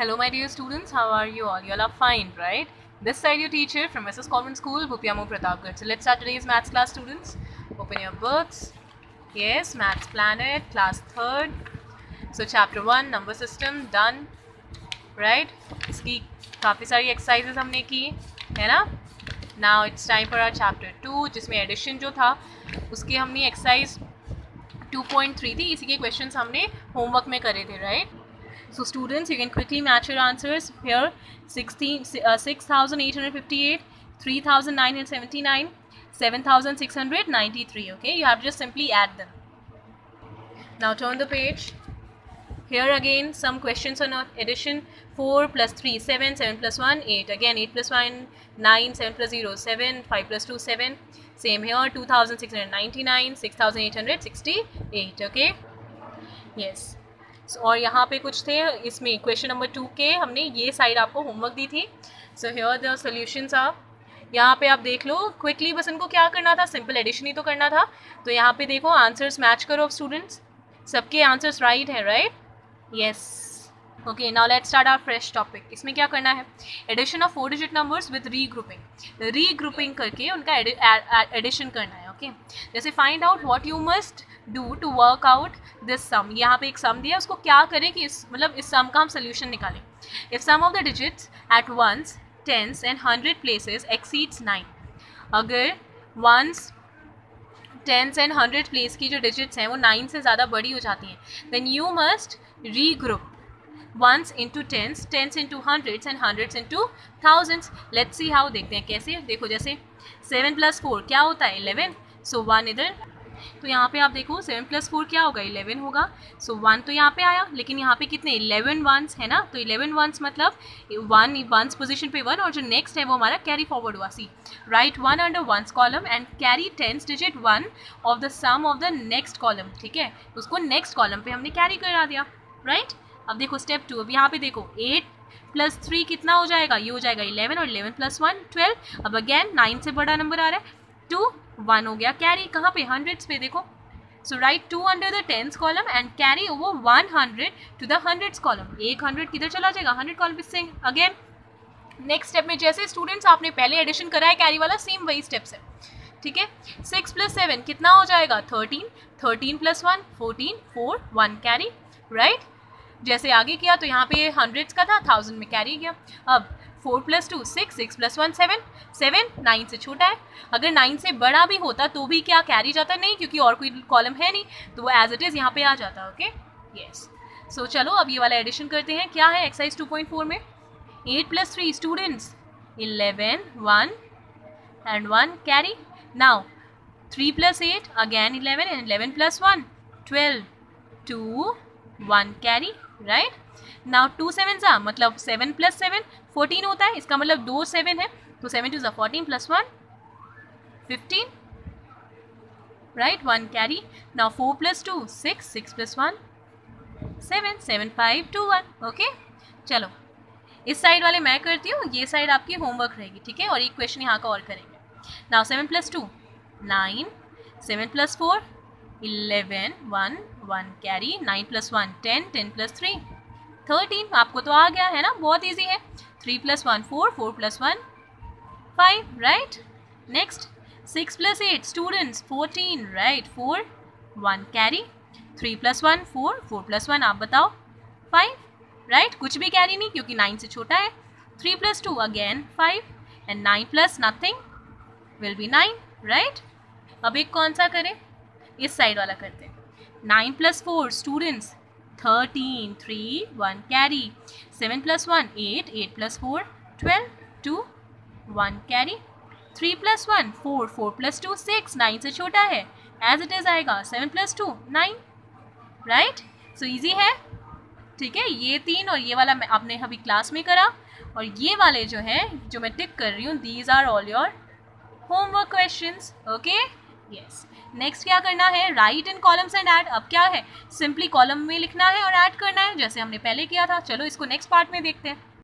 Hello my dear students how are you all you are fine right this side you teacher from S S convent school Bhupiyamau Pratapgarh so let's start today maths class students open your books yes maths planet class third so chapter one number system done right इसकी काफ़ी सारी exercises हमने की है ना now it's time for our chapter two जिसमें addition जो था उसकी हमने एक्सरसाइज 2.3 थी इसी के क्वेश्चन हमने होमवर्क में करे थे right right? So students, you can quickly match your answers here. 16, uh, 6,858, 3,979, 7,693. Okay, you have just simply add them. Now turn the page. Here again, some questions on addition. 4 plus 3, 7, 7 plus 1, 8. Again, 8 plus 1, 9, 7 plus 0, 7, 5 plus 2, 7. Same here, 2,699, 6,868. Okay. Yes. और यहाँ पे कुछ थे, इसमें question number two के हमने ये side आपको होमवर्क दी थी। सो हेयर द सोल्यूशंस आप यहाँ पे आप देख लो क्विकली बस इनको क्या करना था सिंपल एडिशन ही तो करना था। तो यहाँ पे देखो आंसर्स मैच करो स्टूडेंट्स सबके आंसर्स राइट हैं right yes okay now let start our fresh topic इसमें क्या करना है? Addition of four digit numbers with regrouping regrouping करके उनका एडिशन करना है। ओके? जैसे find out what you must do to work out this sum यहाँ पे एक सम दिया उसको क्या करें कि इस मतलब इस सम का हम सोल्यूशन निकालें? If sum of the digits at ones tens and hundred places exceeds nine अगर ones tens and hundred place की जो डिजिट्स हैं, वो नाइन से ज़्यादा बड़ी हो जाती हैं then you must regroup ones into tens tens into hundreds and hundreds into thousands let's see how देखते हैं, कैसे? देखो जैसे सेवन प्लस फोर क्या होता है? इलेवन सो वन इधर। तो यहाँ पे आप देखो सेवन प्लस फोर क्या होगा? इलेवन होगा। सो so, वन तो यहाँ पे आया लेकिन यहाँ पे कितने? इलेवन वंस है ना? तो इलेवन वंस मतलब वन वंस पोजीशन पे वन और जो नेक्स्ट है वो हमारा कैरी फॉरवर्ड हुआ। See right one under ones column and carry tens digit one of the sum of the next column ठीक है? उसको नेक्स्ट कॉलम पे हमने कैरी करा दिया राइट right? अब देखो स्टेप टू अब यहाँ पे देखो एट प्लस थ्री कितना हो जाएगा? ये हो जाएगा इलेवन और इलेवन प्लस वन ट्वेल्व अब अगेन नाइन से बड़ा नंबर आ रहा है। टू वन हो गया। कैरी कहाँ पे? हंड्रेड्स पे देखो। So write two under the tens column and carry over one hundred to the hundreds column एक हंड्रेड किधर चला जाएगा? हंड्रेड कॉलम से अगेन नेक्स्ट स्टेप में जैसे स्टूडेंट्स आपने पहले एडिशन करा है कैरी वाला सेम वही स्टेप्स है। ठीक है? सिक्स प्लस सेवन कितना हो जाएगा? Thirteen thirteen plus one fourteen four one carry right जैसे आगे किया तो यहाँ पे हंड्रेड्स का था थाउज़ेंड में कैरी गया अब four plus two six six plus one seven seven nine से छोटा है। अगर नाइन से बड़ा भी होता तो भी क्या कैरी जाता? नहीं, क्योंकि और कोई कॉलम है नहीं तो वो एज इट इज़ यहाँ पे आ जाता है ओके यस सो चलो, अब ये वाला एडिशन करते हैं। क्या है एक्सरसाइज टू पॉइंट फोर में? Eight plus three students eleven one and one carry now three plus eight again eleven and eleven plus one twelve two one carry right now two seven सा मतलब seven plus seven fourteen होता है, इसका मतलब दो seven है तो seven two ज़ा fourteen plus one fifteen right one carry now four plus two six six plus one seven seven five two one okay चलो, इस साइड वाले मैं करती हूँ, ये साइड आपकी होमवर्क रहेगी, ठीक है? और एक क्वेश्चन यहाँ का और करेंगे। Now seven plus two nine seven plus four eleven one one carry nine plus one ten ten plus three thirteen आपको तो आ गया, है ना? बहुत ईजी है। Three plus one four four plus one five right next six plus eight students fourteen right four one carry three plus one four four plus one आप बताओ। फाइव राइट कुछ भी कैरी नहीं, क्योंकि नाइन से छोटा है। Three plus two again five and nine plus nothing will be nine right अब एक कौन सा करें? इस साइड वाला करते हैं। Nine plus four students thirteen three one carry seven plus one eight eight plus four twelve two one carry three plus one four four plus two six nine से छोटा है. एज इट इज़ आएगा. Seven plus two nine right so easy है? ठीक है? ये तीन और ये वाला आपने अभी क्लास में करा. और ये वाले जो हैं, जो मैं टिक कर रही हूँ these are all your homework question okay yes next क्या करना है? Write in columns and add अब क्या है? सिंपली कॉलम में लिखना है और ऐड करना है, जैसे हमने पहले किया था। चलो इसको नेक्स्ट पार्ट में देखते हैं।